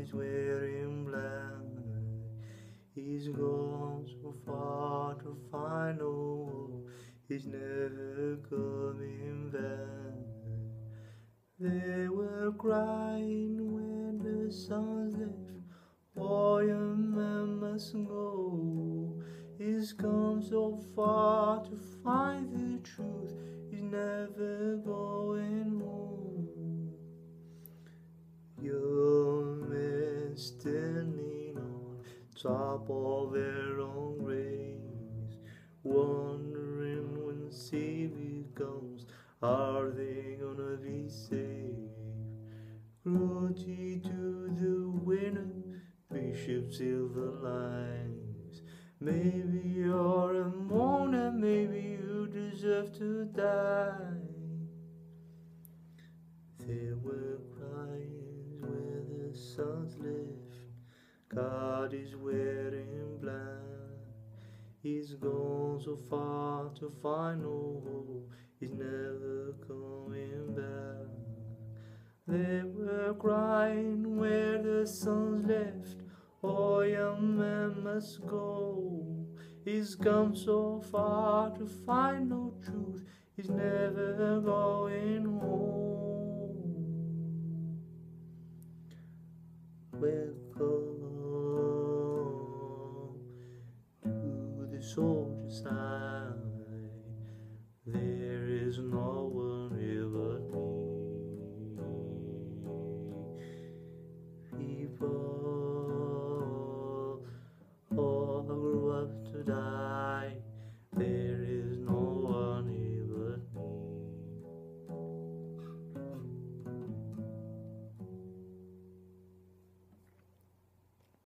is wearing black. He's gone so far to find no He's never coming back. They were crying when the sun's left. Boy, a man must go. He's come so far to find top of their own graves, wondering when Savior comes, are they gonna be saved? Cruelty to the winner, Bishop Silver Lines. Maybe you're a mourner, maybe you deserve to die. There were cryings where the sun's left. God is wearing black. He's gone so far to find no hope. He's never coming back. They were crying where the sun's left. Oh, young man must go. He's come so far to find no truth. He's never going home. Welcome. side. There is no